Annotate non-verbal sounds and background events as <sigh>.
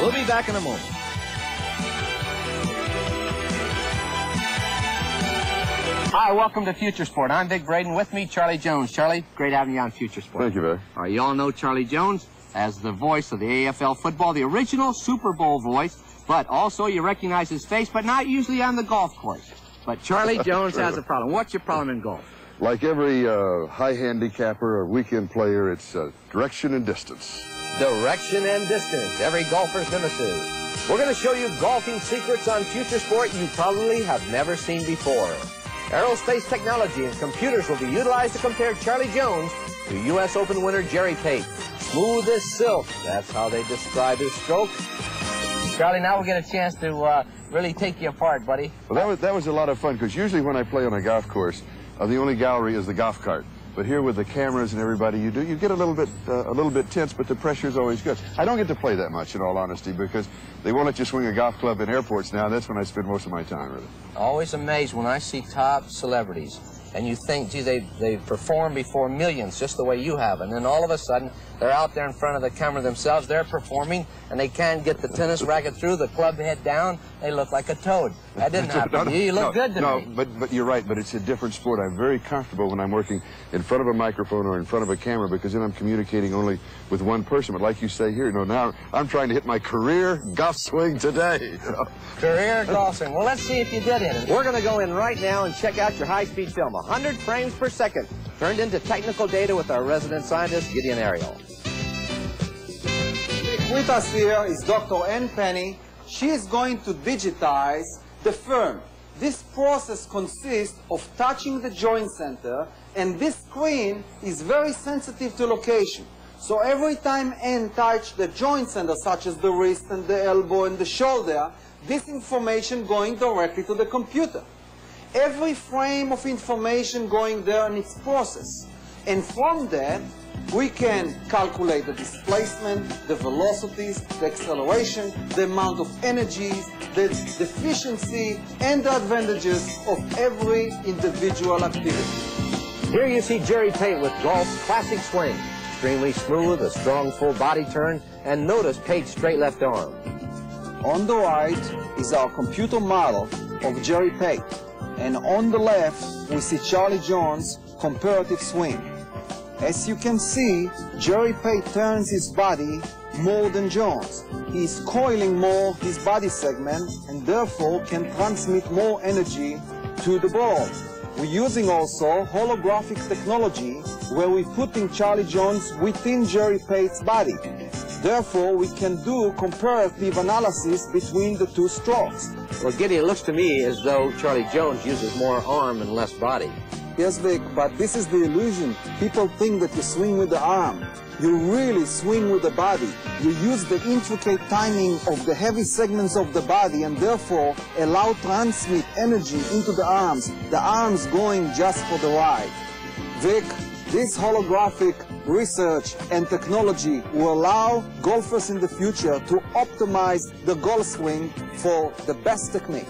We'll be back in a moment. Hi, welcome to Future Sport. I'm Vic Braden. With me, Charlie Jones. Charlie, great having you on Future Sport. Thank you, Vic. All right, you all know Charlie Jones as the voice of the AFL football, the original Super Bowl voice, but also you recognize his face, but not usually on the golf course. But Charlie <laughs> Jones has a problem. What's your problem in golf? Like every uh, high handicapper or weekend player, it's uh, direction and distance. Direction and distance. Every golfer's nemesis. We're going to show you golfing secrets on Future Sport you probably have never seen before. Aerospace technology and computers will be utilized to compare Charlie Jones to U.S. Open winner Jerry Pate. Smooth as silk. That's how they describe his stroke. Charlie, now we get a chance to uh, really take you apart, buddy. Well, that was, that was a lot of fun because usually when I play on a golf course, uh, the only gallery is the golf cart. But here with the cameras and everybody, you do you get a little bit uh, a little bit tense, but the pressure is always good. I don't get to play that much, in all honesty, because they won't let you swing a golf club in airports now. That's when I spend most of my time, really. Always amazed when I see top celebrities, and you think, gee, they they perform before millions just the way you have, and then all of a sudden they're out there in front of the camera themselves. They're performing, and they can't get the tennis racket through, the club head down. They look like a toad. That didn't happen. no, no, you look no, good to no, me. but but you're right. But it's a different sport. I'm very comfortable when I'm working in front of a microphone or in front of a camera because then I'm communicating only with one person. But like you say here, you know, now I'm trying to hit my career golf swing today. <laughs> you know. Career golfing. Well, let's see if you did hit it. We're going to go in right now and check out your high-speed film. 100 frames per second. Turned into technical data with our resident scientist, Gideon Ariel. With us here is Dr. Ann Penny. She is going to digitize the firm. This process consists of touching the joint center, and this screen is very sensitive to location. So every time Ann touch the joint center, such as the wrist and the elbow and the shoulder, this information going directly to the computer. Every frame of information going there in its process. And from that, we can calculate the displacement, the velocities, the acceleration, the amount of energy, the efficiency, and the advantages of every individual activity. Here you see Jerry Pate with golf's classic swing. Extremely smooth, a strong full body turn, and notice Pate's straight left arm. On the right is our computer model of Jerry Pate. And on the left, we see Charlie Jones' comparative swing. As you can see, Jerry Pate turns his body more than Jones. He is coiling more his body segment and therefore can transmit more energy to the ball. We're using also holographic technology where we're putting Charlie Jones within Jerry Pate's body. Therefore, we can do comparative analysis between the two strokes. Well, Gideon, it looks to me as though Charlie Jones uses more arm and less body. Yes, Vic, but this is the illusion. People think that you swing with the arm. You really swing with the body. You use the intricate timing of the heavy segments of the body and therefore allow transmit energy into the arms. The arms going just for the ride. Vic, this holographic research and technology will allow golfers in the future to optimize the golf swing for the best technique.